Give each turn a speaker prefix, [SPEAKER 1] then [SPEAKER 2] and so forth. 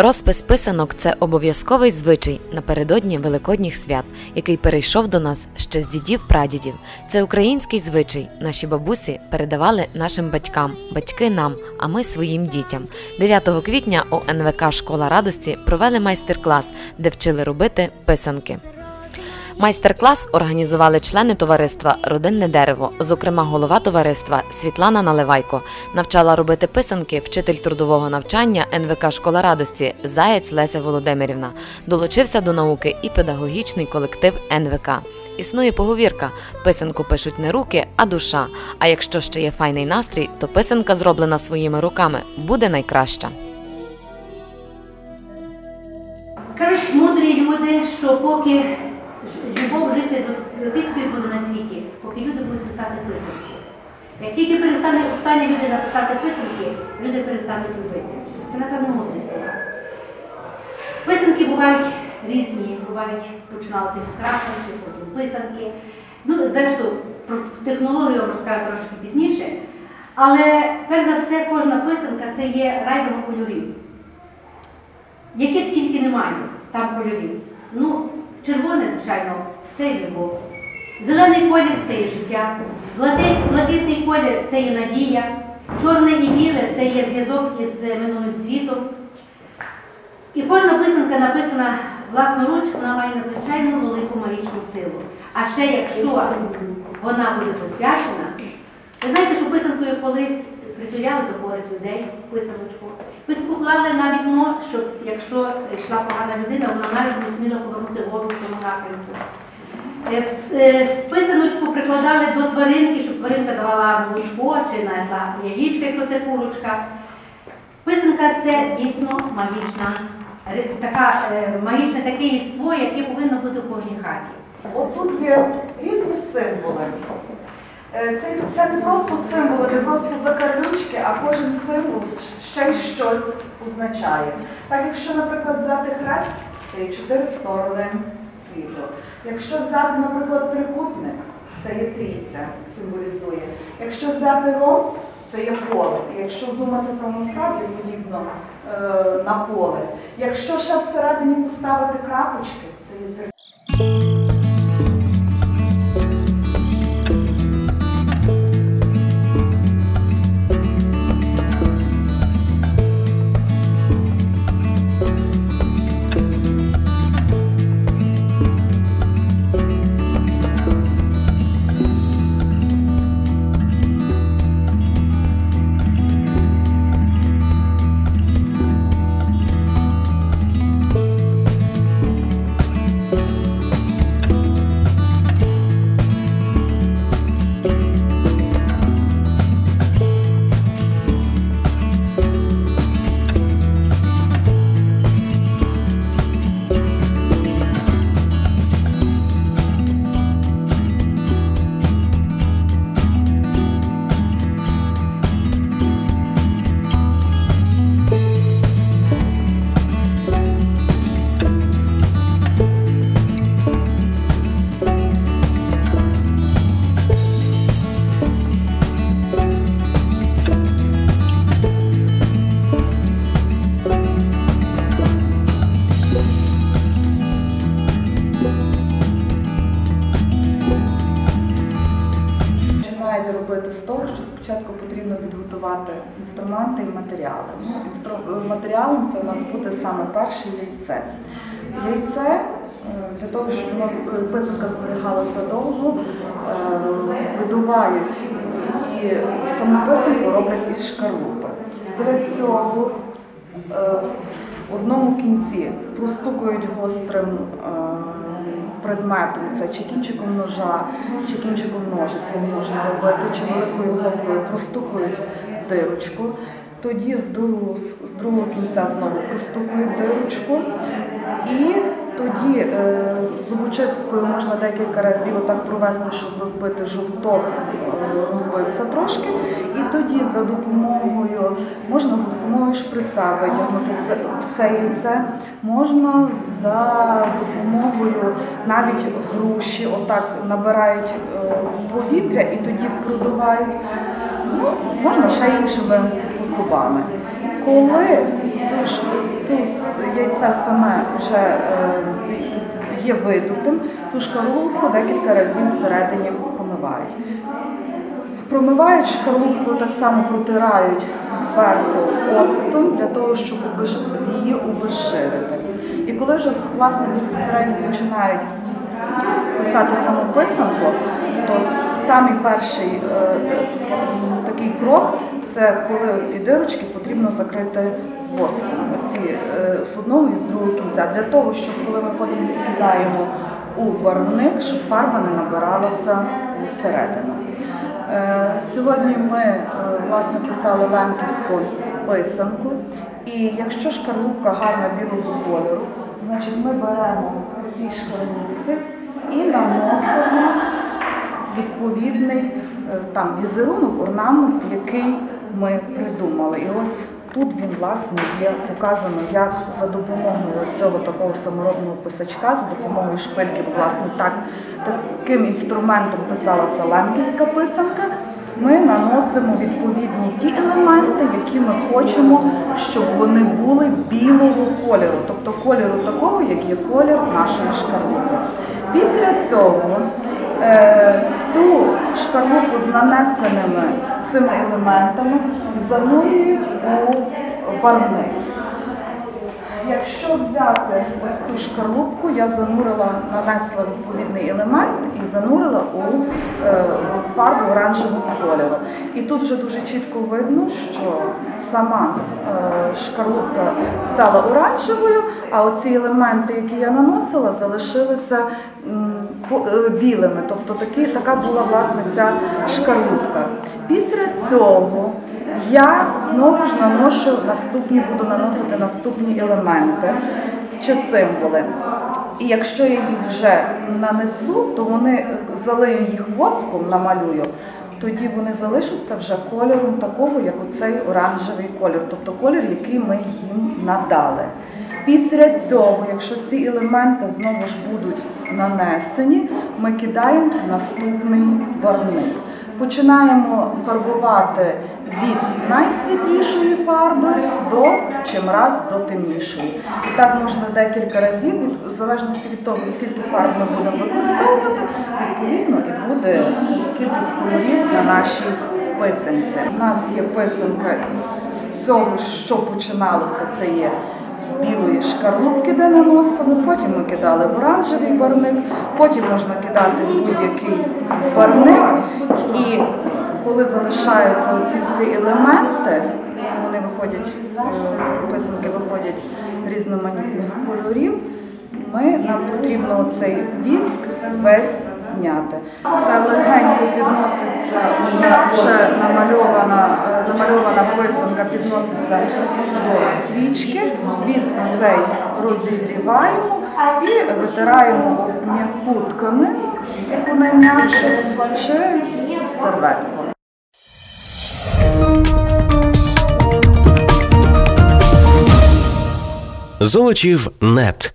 [SPEAKER 1] Розпис писанок це обов'язковий звичай напередодні великодніх свят, який перейшов до нас ще з дідів прадідів. Це український звичай. Наші бабусі передавали нашим батькам, батьки нам, а ми своїм дітям. 9 квітня у НВК Школа радості провели майстер-клас, де вчили робити писанки. Майстер-клас організували члени товариства Родинне дерево, зокрема голова товариства Світлана Наливайко. Навчала робити писанки вчитель трудового навчання НВК Школа радості Заєць Леся Володимирівна. Долучився до науки і педагогічний колектив НВК. Існує поговірка: писанку пишуть не руки, а душа. А якщо ще є файний настрій, то писанка, зроблена своїми руками, буде найкраща.
[SPEAKER 2] Кажуть мудрі люди, що поки ж- любов жити до, до тих пір буде на світі, поки люди будуть писати писанки. Як тільки перестане останні люди написати писанки, люди перестануть любити. Це, напевно, мудрі слова. Писанки бувають різні, бувають, починалися від крашенки, потім писанки. Ну, зрештою, про технологію вам розкажу трошки пізніше. Але перш за все, кожна писанка це є райдого кольорів яких тільки немає там кольорів. Ну, червоне, звичайно, це любов. Зелений колір це є життя, блакитний колір це є надія, чорне і біле це є зв'язок із минулим світом. І кожна писанка написана власноруч, вона має надзвичайно велику магічну силу. А ще якщо вона буде посвячена, ви знаєте, що писанкою колись притуляли до хворих людей, писаночку. Писанку клали на вікно, щоб якщо йшла погана людина, вона навіть не сміла повернути голову в тому напрямку. Е, е, прикладали до тваринки, щоб тваринка давала молочко чи несла яєчка, якщо це курочка. Писанка це дійсно магічна, така, е, магічне таке єство, яке повинно бути в кожній хаті.
[SPEAKER 3] От тут є різні символи. Це, це не просто символи, не просто закарлючки, а кожен символ ще й щось означає. Так, якщо, наприклад, взяти хрест, це чотири сторони світу. Якщо взяти, наприклад, трикутник, це є трійця, символізує. Якщо взяти ром, це є поле. Якщо вдуматися насправді подібно е, на поле. Якщо ще всередині поставити крапочки, це є матеріали. Ну, Матеріалом це у нас буде саме перше яйце. Яйце е, для того, щоб у нас е, писанка зберігалася довго, е, видувають і саму писанку роблять із шкарлупи. Для цього в одному кінці простукують гострим предметом, це чи кінчиком ножа, чи кінчиком ножиці можна робити, чи великою голкою простукують дирочку. Тоді з другого, з другого кінця знову простукують дирочку. І тоді е, зубочисткою можна декілька разів отак провести, щоб розбити жовток, е, розбився трошки. І тоді за допомогою, можна за допомогою шприца витягнути все яйце, можна за допомогою навіть груші, отак набирають е, повітря і тоді продувають. Ну, можна ще іншими способами. Коли цю, ж- цю с- яйце саме вже е, є видутим, цю шкарлупку декілька разів всередині промивають. Промивають шкарлупку, так само протирають зверху оцетом для того, щоб її обезжирити. І коли вже власне безпосередньо починають писати саму писанку, то самий перший е, такий крок це коли ці дирочки потрібно закрити воском. Оці е, з одного і з другого кінця. Для того, щоб коли ми потім кидаємо у барвник, щоб фарба не набиралася всередину. Е, Сьогодні ми власне писали лемківську писанку, і якщо шкарлупка гарна білого кольору, значить ми беремо ці шкарлупці і наносимо відповідний е, там візерунок, орнамент, який ми придумали. І ось тут він власне є показано, як за допомогою цього такого саморобного писачка, за допомогою шпильки, власне так таким інструментом писалася лемківська писанка. Ми наносимо відповідні ті елементи, які ми хочемо, щоб вони були білого кольору, тобто кольору такого, як є колір нашої шкарлупки. Після цього цю шкарлупу з нанесеними цими елементами занурюють у барвник. Якщо взяти ось цю шкарлупку, я занурила, нанесла відповідний елемент і занурила у е, фарбу оранжевого кольору. І тут вже дуже чітко видно, що сама е, шкарлупка стала оранжевою, а оці елементи, які я наносила, залишилися е, білими. Тобто такі, така була власне ця шкарлупка. Після цього я знову ж наношу наступні, буду наносити наступні елементи чи символи. І якщо я їх вже нанесу, то вони е, залию їх воском, намалюю, тоді вони залишаться вже кольором такого, як оцей оранжевий колір, тобто колір, який ми їм надали. Після цього, якщо ці елементи знову ж будуть нанесені, ми кидаємо наступний барвник. Починаємо фарбувати від найсвітлішої фарби до чимраз до темнішої. І так можна декілька разів, від, в залежності від того, скільки фарб ми будемо використовувати, відповідно і буде кількість кольорів на нашій писанці. У нас є писанка з всього, що починалося, це є з білої шкарлупки, де наносили, потім ми кидали в оранжевий барвник, потім можна кидати в будь-який барвник. І коли залишаються оці всі елементи, вони виходять, е, писанки виходять різноманітних кольорів, ми, нам потрібно цей віск весь зняти. Це легенько підноситься, вже намальована, намальована писанка підноситься до свічки, віск цей розігріваємо і витираємо м'яку тканину, яку найм'якше, чи серветку.
[SPEAKER 4] Золочів нет.